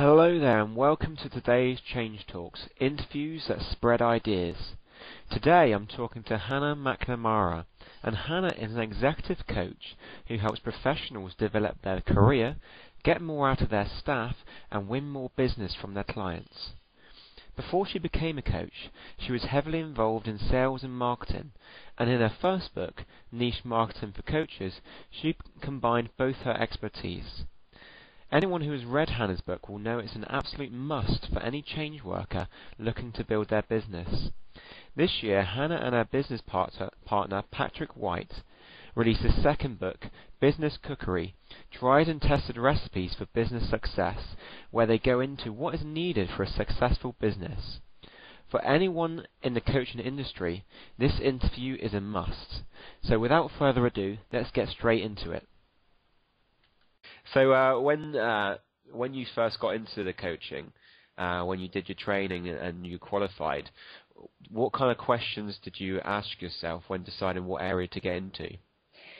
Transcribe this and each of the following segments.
Hello there, and welcome to today's Change Talks, interviews that spread ideas. Today I'm talking to Hannah McNamara, and Hannah is an executive coach who helps professionals develop their career, get more out of their staff, and win more business from their clients. Before she became a coach, she was heavily involved in sales and marketing, and in her first book, Niche Marketing for Coaches, she combined both her expertise. Anyone who has read Hannah's book will know it's an absolute must for any change worker looking to build their business. This year, Hannah and her business partner, Patrick White released a second book, Business Cookery, Tried and Tested Recipes for Business Success, where they go into what is needed for a successful business. For anyone in the coaching industry, this interview is a must. So without further ado, let's get straight into it. So uh, when uh, when you first got into the coaching, uh, when you did your training and you qualified, what kind of questions did you ask yourself when deciding what area to get into?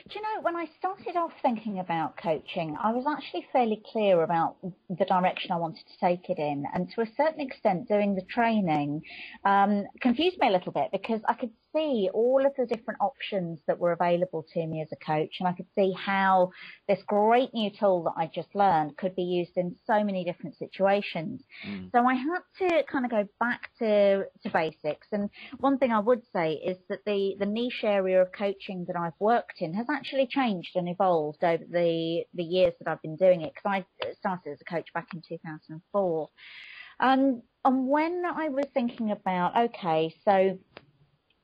Do you know, when I started off thinking about coaching, I was actually fairly clear about the direction I wanted to take it in. And to a certain extent, doing the training um, confused me a little bit because I could see all of the different options that were available to me as a coach, and I could see how this great new tool that I just learned could be used in so many different situations. Mm. So I had to kind of go back to, to basics. And one thing I would say is that the, the niche area of coaching that I've worked in has actually changed and evolved over the, the years that I've been doing it, because I started as a coach back in 2004. Um, and when I was thinking about, okay, so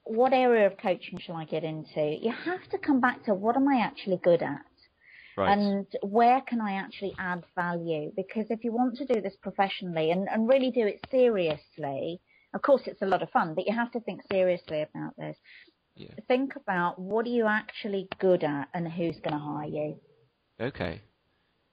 what area of coaching shall I get into? You have to come back to what am I actually good at? Right. And where can I actually add value? Because if you want to do this professionally and, and really do it seriously, of course it's a lot of fun, but you have to think seriously about this. Yeah. Think about what are you actually good at and who's going to hire you. Okay.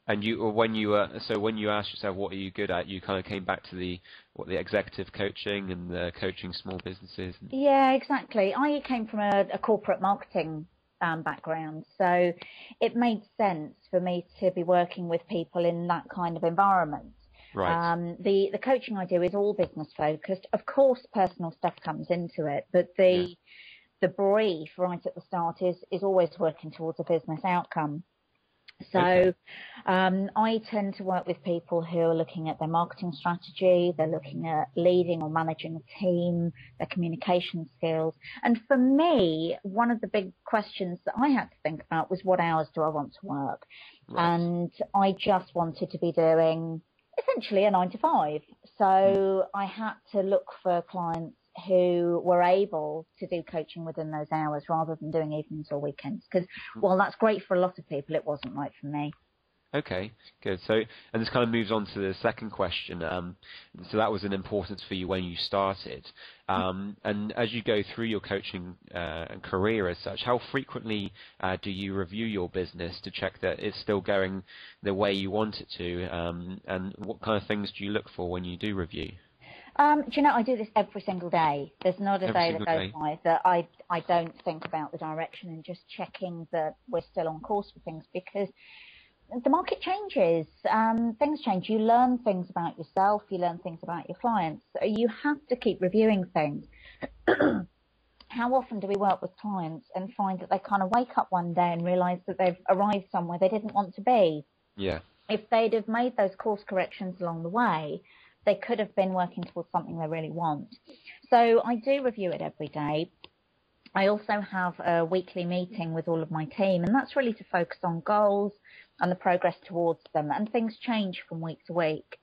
And you, or when you, uh, so when you asked yourself what are you good at, you kind of came back to the what the executive coaching and the coaching small businesses. Yeah, exactly. I came from a, a corporate marketing um, background, so it made sense for me to be working with people in that kind of environment. Right. Um, the the coaching I do is all business focused. Of course, personal stuff comes into it, but the yeah. the brief right at the start is is always working towards a business outcome. So okay. um, I tend to work with people who are looking at their marketing strategy, they're looking at leading or managing a team, their communication skills. And for me, one of the big questions that I had to think about was what hours do I want to work? Right. And I just wanted to be doing essentially a nine to five. So mm. I had to look for clients who were able to do coaching within those hours rather than doing evenings or weekends. Because while that's great for a lot of people, it wasn't right for me. Okay, good. So, and this kind of moves on to the second question. Um, so that was an importance for you when you started. Um, and as you go through your coaching uh, career as such, how frequently uh, do you review your business to check that it's still going the way you want it to? Um, and what kind of things do you look for when you do review? Um, do you know, I do this every single day. There's not a every day that goes day. by that I, I don't think about the direction and just checking that we're still on course for things because the market changes. Um, things change. You learn things about yourself. You learn things about your clients. So you have to keep reviewing things. How often do we work with clients and find that they kind of wake up one day and realize that they've arrived somewhere they didn't want to be? Yeah. If they'd have made those course corrections along the way, they could have been working towards something they really want. So I do review it every day. I also have a weekly meeting with all of my team, and that's really to focus on goals and the progress towards them. And things change from week to week.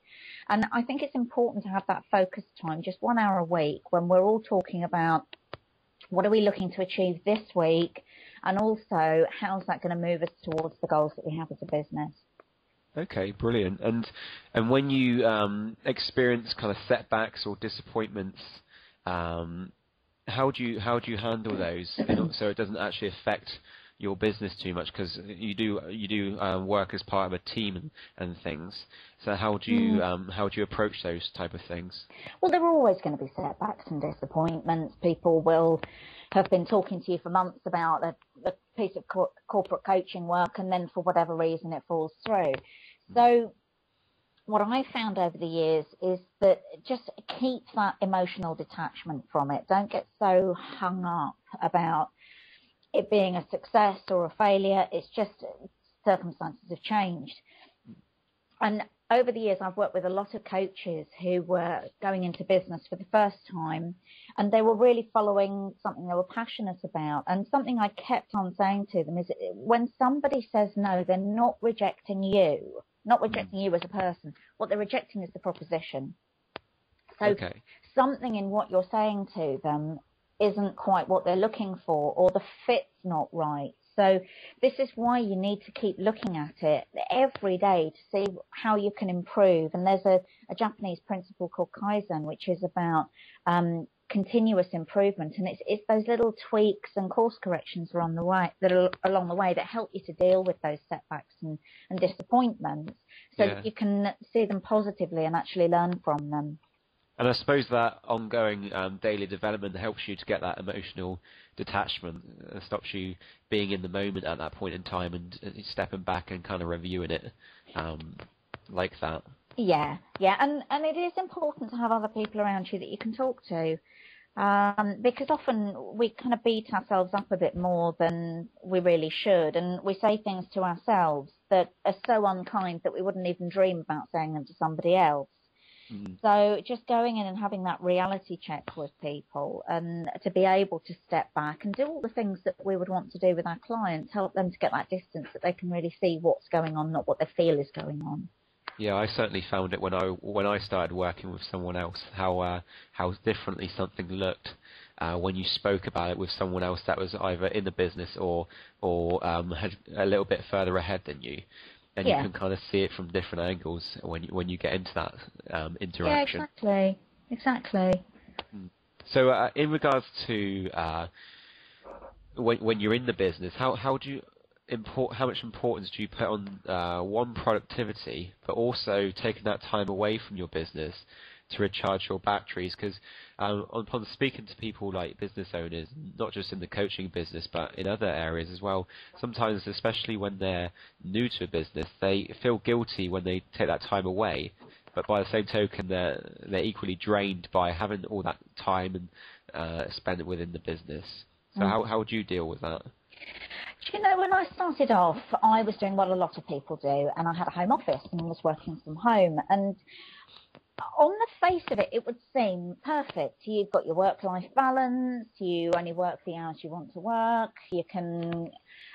And I think it's important to have that focus time, just one hour a week, when we're all talking about what are we looking to achieve this week, and also how's that going to move us towards the goals that we have as a business. Okay, brilliant. And and when you um, experience kind of setbacks or disappointments, um, how do you how do you handle those so it doesn't actually affect your business too much because you do you do um, work as part of a team and, and things. So how do you mm. um, how do you approach those type of things? Well, there are always going to be setbacks and disappointments. People will have been talking to you for months about a piece of co- corporate coaching work, and then for whatever reason it falls through. Mm. So what I found over the years is that just keep that emotional detachment from it. Don't get so hung up about it being a success or a failure. It's just circumstances have changed. And over the years, I've worked with a lot of coaches who were going into business for the first time and they were really following something they were passionate about. And something I kept on saying to them is when somebody says no, they're not rejecting you, not hmm. rejecting you as a person. What they're rejecting is the proposition. So okay. something in what you're saying to them isn't quite what they're looking for or the fit's not right. So this is why you need to keep looking at it every day to see how you can improve. And there's a, a Japanese principle called Kaizen, which is about um, continuous improvement. And it's, it's those little tweaks and course corrections along the way that are along the way that help you to deal with those setbacks and, and disappointments so yeah. that you can see them positively and actually learn from them. And I suppose that ongoing um, daily development helps you to get that emotional detachment, uh, stops you being in the moment at that point in time and uh, stepping back and kind of reviewing it um, like that. Yeah, yeah, and and it is important to have other people around you that you can talk to, um, because often we kind of beat ourselves up a bit more than we really should, and we say things to ourselves that are so unkind that we wouldn't even dream about saying them to somebody else. Mm. So just going in and having that reality check with people and to be able to step back and do all the things that we would want to do with our clients, help them to get that distance that they can really see what's going on, not what they feel is going on. Yeah, I certainly found it when I when I started working with someone else how uh, how differently something looked uh, when you spoke about it with someone else that was either in the business or or um, had a little bit further ahead than you and yeah. you can kind of see it from different angles when you, when you get into that um, interaction. Yeah, exactly, exactly. Hmm. So, uh, in regards to uh, when when you're in the business, how how do you import how much importance do you put on uh, one productivity, but also taking that time away from your business to recharge your batteries because um, upon speaking to people like business owners, not just in the coaching business but in other areas as well, sometimes especially when they're new to a business, they feel guilty when they take that time away. But by the same token, they're they're equally drained by having all that time and uh, spend it within the business. So mm. how how would you deal with that? you know, when I started off, I was doing what a lot of people do, and I had a home office and was working from home. And on the face of it, it would seem perfect. You've got your work-life balance. You only work the hours you want to work. You can,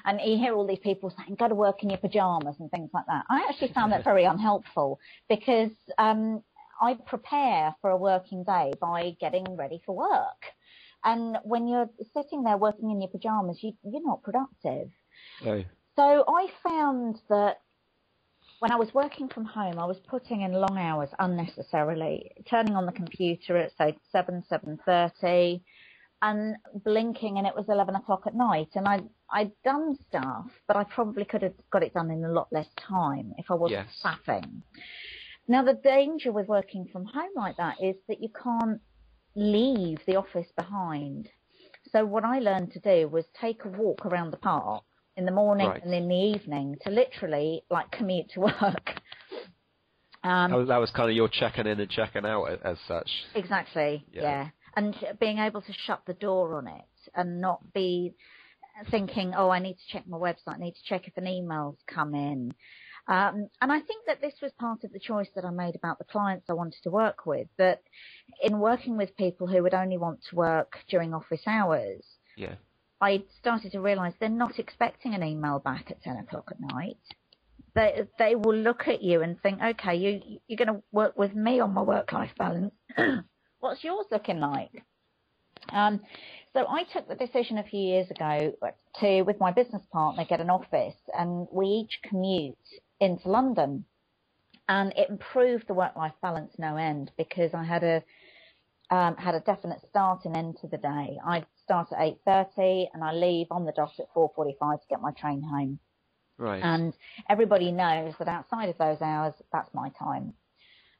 and you hear all these people saying, "Go to work in your pajamas" and things like that. I actually found that very unhelpful because um, I prepare for a working day by getting ready for work. And when you're sitting there working in your pajamas, you, you're not productive. No. So I found that when I was working from home, I was putting in long hours unnecessarily, turning on the computer at say seven, seven thirty, and blinking, and it was eleven o'clock at night. And I I'd done stuff, but I probably could have got it done in a lot less time if I wasn't yes. faffing. Now the danger with working from home like that is that you can't leave the office behind. So what I learned to do was take a walk around the park in the morning right. and in the evening to literally like commute to work. Um, that, was, that was kind of your checking in and checking out as such. Exactly. Yeah. yeah. And being able to shut the door on it and not be thinking, oh, I need to check my website, I need to check if an email's come in. Um, and I think that this was part of the choice that I made about the clients I wanted to work with. That in working with people who would only want to work during office hours, yeah. I started to realise they're not expecting an email back at 10 o'clock at night. They, they will look at you and think, okay, you, you're going to work with me on my work-life balance. What's yours looking like? Um, so I took the decision a few years ago to, with my business partner, get an office, and we each commute into London. And it improved the work-life balance no end because I had a um, had a definite start and end to the day. I start at 8.30 and I leave on the dot at 4.45 to get my train home. Right. And everybody knows that outside of those hours, that's my time.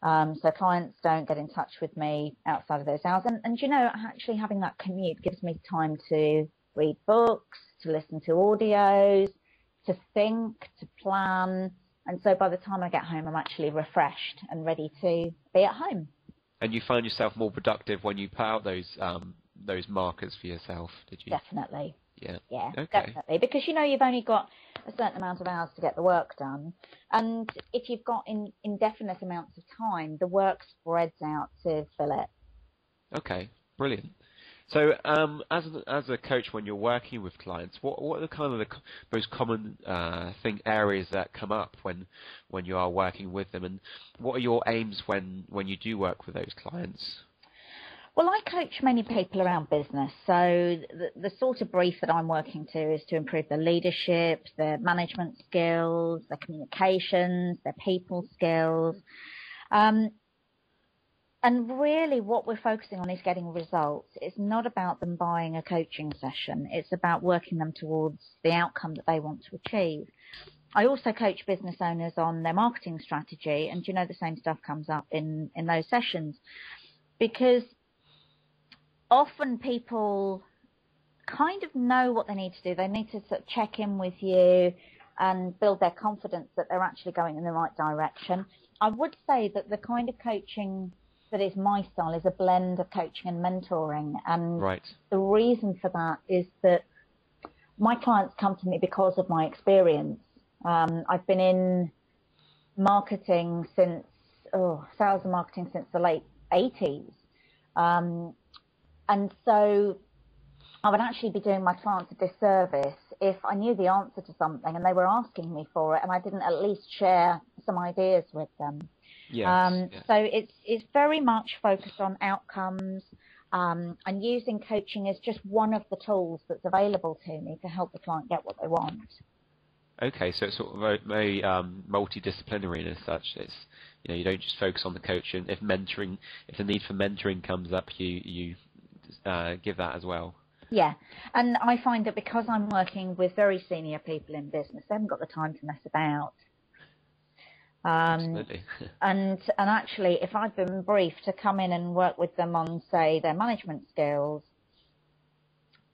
Um, so clients don't get in touch with me outside of those hours. And, and you know, actually having that commute gives me time to read books, to listen to audios, to think, to plan, And so by the time I get home, I'm actually refreshed and ready to be at home. And you find yourself more productive when you put out those um, those markers for yourself, did you? Definitely. Yeah. Yeah, Okay. definitely. Because you know you've only got a certain amount of hours to get the work done, and if you've got in, indefinite amounts of time, the work spreads out to fill it. Okay, brilliant. So, um, as a, as a coach, when you're working with clients, what what are the kind of the most common uh, thing areas that come up when when you are working with them, and what are your aims when when you do work with those clients? Well, I coach many people around business, so the, the sort of brief that I'm working to is to improve their leadership, their management skills, their communications, their people skills. Um, and really, what we're focusing on is getting results. It's not about them buying a coaching session, it's about working them towards the outcome that they want to achieve. I also coach business owners on their marketing strategy, and you know, the same stuff comes up in, in those sessions because often people kind of know what they need to do. They need to sort of check in with you and build their confidence that they're actually going in the right direction. I would say that the kind of coaching that is my style is a blend of coaching and mentoring. And Right. the reason for that is that my clients come to me because of my experience. Um, I've been in marketing since, oh, sales and marketing since the late 80s. Um, and so I would actually be doing my clients a disservice if I knew the answer to something and they were asking me for it and I didn't at least share some ideas with them. Yes. Um, yeah. So it's it's very much focused on outcomes, um, and using coaching is just one of the tools that's available to me to help the client get what they want. Okay, so it's sort of very, very um, multidisciplinary as such. It's you know you don't just focus on the coaching. If mentoring, if the need for mentoring comes up, you you uh, give that as well. Yeah, and I find that because I'm working with very senior people in business, they haven't got the time to mess about. Um, and and actually, if I've been briefed to come in and work with them on, say, their management skills,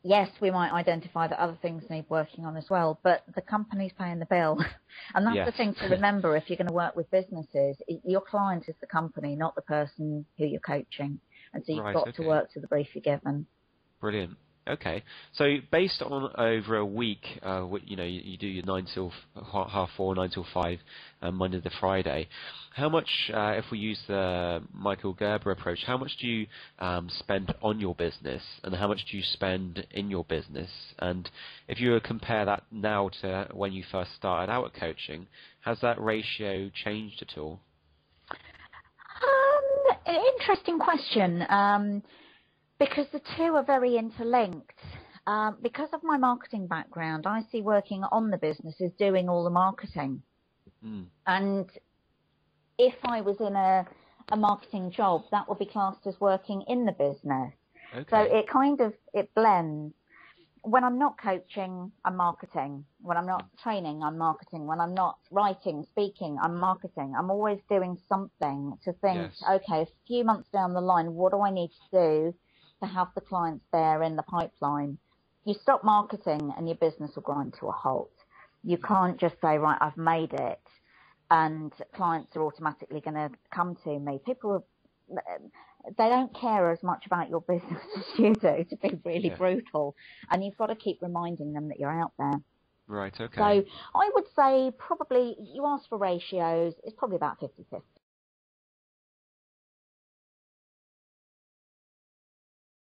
yes, we might identify that other things need working on as well, but the company's paying the bill. and that's the thing to remember if you're going to work with businesses. Your client is the company, not the person who you're coaching. And so you've Right, got okay. to work to the brief you're given. Brilliant. Okay, so based on over a week, uh, you know, you, you do your nine till half four, nine till five, uh, Monday to Friday. How much, uh, if we use the Michael Gerber approach, how much do you um, spend on your business, and how much do you spend in your business? And if you were compare that now to when you first started out at coaching, has that ratio changed at all? An interesting question. Um, because the two are very interlinked. Um, because of my marketing background, I see working on the business as doing all the marketing. Mm. And if I was in a, a marketing job, that would be classed as working in the business. Okay. So it kind of it blends. When I'm not coaching, I'm marketing. When I'm not training, I'm marketing. When I'm not writing, speaking, I'm marketing. I'm always doing something to think, Yes. okay, a few months down the line, what do I need to do to have the clients there in the pipeline? You stop marketing and your business will grind to a halt. You mm. can't just say, right, I've made it and clients are automatically going to come to me. People they don't care as much about your business as you do, to be really Yeah. brutal. And you've got to keep reminding them that you're out there. Right. Okay. So I would say probably you ask for ratios, it's probably about 50 50.